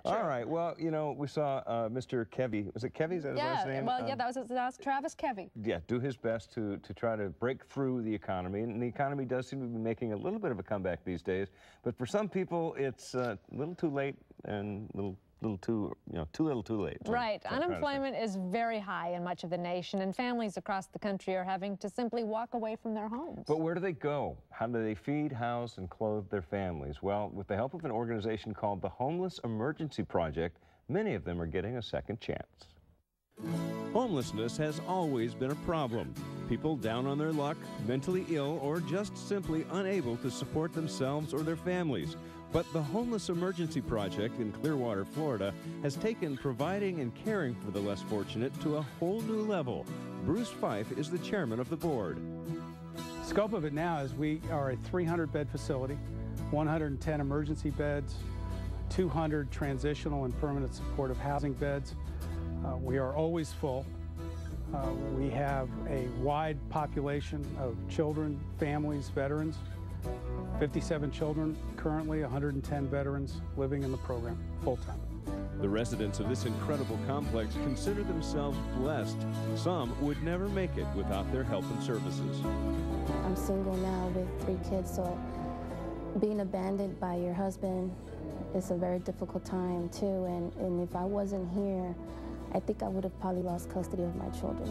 All right. Well, you know, we saw uh, Mr. Kevy. Was it Kevy? Is that his yeah, last name? well, yeah, Um, that was, that was Travis Kevy. yeah, do his best to, to try to break through the economy. And the economy does seem to be making a little bit of a comeback these days. But for some people, it's uh, a little too late and a little, little too, you know, too little too late. Right. that's what I'm trying to. Unemployment is very high in much of the nation, and families across the country are having to simply walk away from their homes. But where do they go? How do they feed, house, and clothe their families? Well, with the help of an organization called the Homeless Emergency Project, many of them are getting a second chance. Homelessness has always been a problem. People down on their luck, mentally ill, or just simply unable to support themselves or their families. But the Homeless Emergency Project in Clearwater, Florida, has taken providing and caring for the less fortunate to a whole new level. Bruce Fife is the chairman of the board. Scope of it now is we are a 300-bed facility, 110 emergency beds, 200 transitional and permanent supportive housing beds. Uh, we are always full. Uh, we have a wide population of children, families, veterans. 57 children currently, 110 veterans living in the program full-time. The residents of this incredible complex consider themselves blessed. Some would never make it without their help and services. I'm single now with three kids, so being abandoned by your husband is a very difficult time too. And, and if I wasn't here, I think I would have probably lost custody of my children.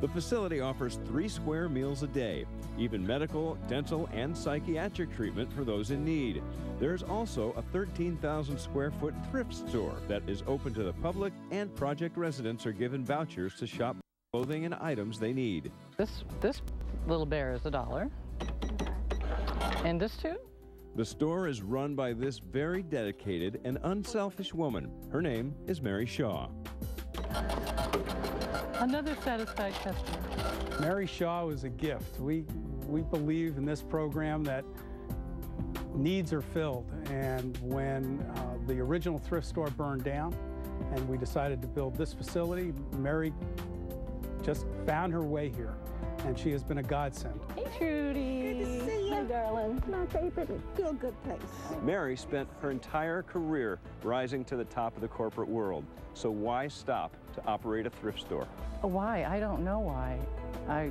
The facility offers three square meals a day, even medical, dental, and psychiatric treatment for those in need. There's also a 13,000 square foot thrift store that is open to the public, and project residents are given vouchers to shop clothing and items they need. This this little bear is a dollar. And this too? The store is run by this very dedicated and unselfish woman. Her name is Mary Shaw. Another satisfied customer. Mary Shaw is a gift. We, we believe in this program that needs are filled. And when uh, the original thrift store burned down and we decided to build this facility, Mary just found her way here. And she has been a godsend. Hey, Trudy. Good to see you. Hi, darling. My favorite feel good place. Mary spent her entire career rising to the top of the corporate world. So why stop to operate a thrift store? Why? I don't know why. I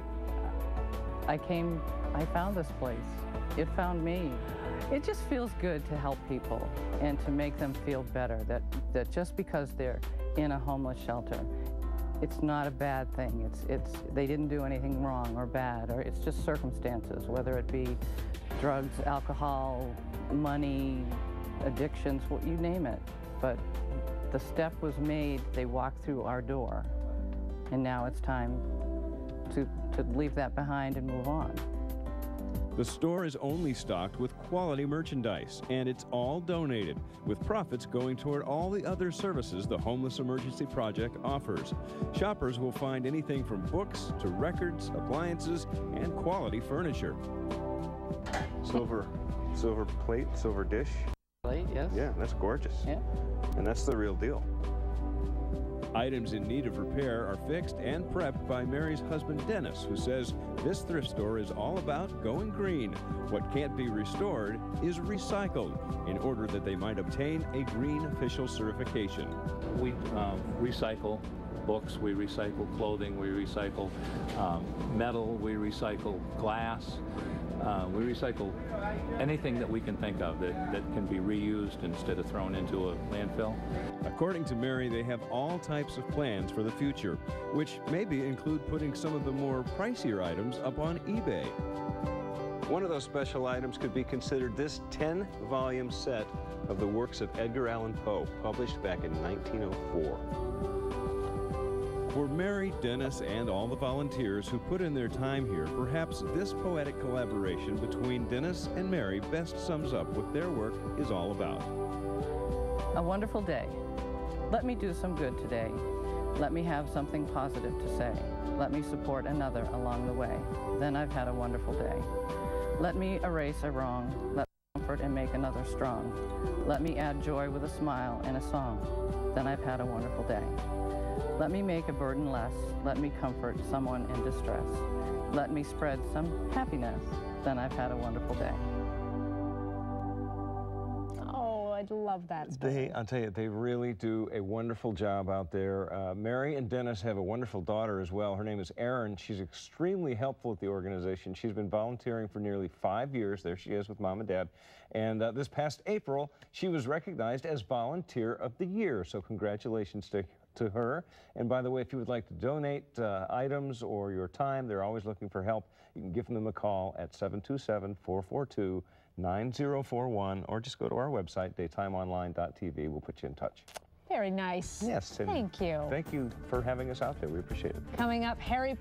I came, I found this place. It found me. It just feels good to help people and to make them feel better that, that just because they're in a homeless shelter, it's not a bad thing. It's, it's, they didn't do anything wrong or bad, or it's just circumstances, whether it be drugs, alcohol, money, addictions, well, you name it. But the step was made, they walked through our door, and now it's time to, to leave that behind and move on. The store is only stocked with quality merchandise, and it's all donated, with profits going toward all the other services the Homeless Emergency Project offers. Shoppers will find anything from books to records, appliances, and quality furniture. Silver, silver plate, silver dish. Plate, yes? Yeah, that's gorgeous. Yeah. And that's the real deal. Items in need of repair are fixed and prepped by Mary's husband Dennis, who says this thrift store is all about going green. What can't be restored is recycled in order that they might obtain a green official certification. We um, recycle books, we recycle clothing, we recycle um, metal, we recycle glass, uh, we recycle anything that we can think of that, that can be reused instead of thrown into a landfill. According to Mary, they have all types of plans for the future, which maybe include putting some of the more pricier items up on eBay. One of those special items could be considered this 10-volume set of the works of Edgar Allan Poe, published back in 1904. For Mary, Dennis, and all the volunteers who put in their time here, perhaps this poetic collaboration between Dennis and Mary best sums up what their work is all about. A wonderful day. Let me do some good today. Let me have something positive to say. Let me support another along the way. Then I've had a wonderful day. Let me erase a wrong. Let comfort and make another strong. Let me add joy with a smile and a song. Then I've had a wonderful day. Let me make a burden less. Let me comfort someone in distress. Let me spread some happiness. Then I've had a wonderful day. I'd love that. They. I'll tell you, they really do a wonderful job out there. Uh, Mary and Dennis have a wonderful daughter as well. Her name is Erin. She's extremely helpful at the organization. She's been volunteering for nearly five years. There she is with mom and dad. And uh, this past April, she was recognized as Volunteer of the Year. So congratulations to to her. And by the way, if you would like to donate uh, items or your time, they're always looking for help. You can give them a call at 727 442 9041 or just go to our website, daytimeonline.tv. We'll put you in touch. Very nice. Yes. Thank you. Thank you for having us out there. We appreciate it. Coming up, Harry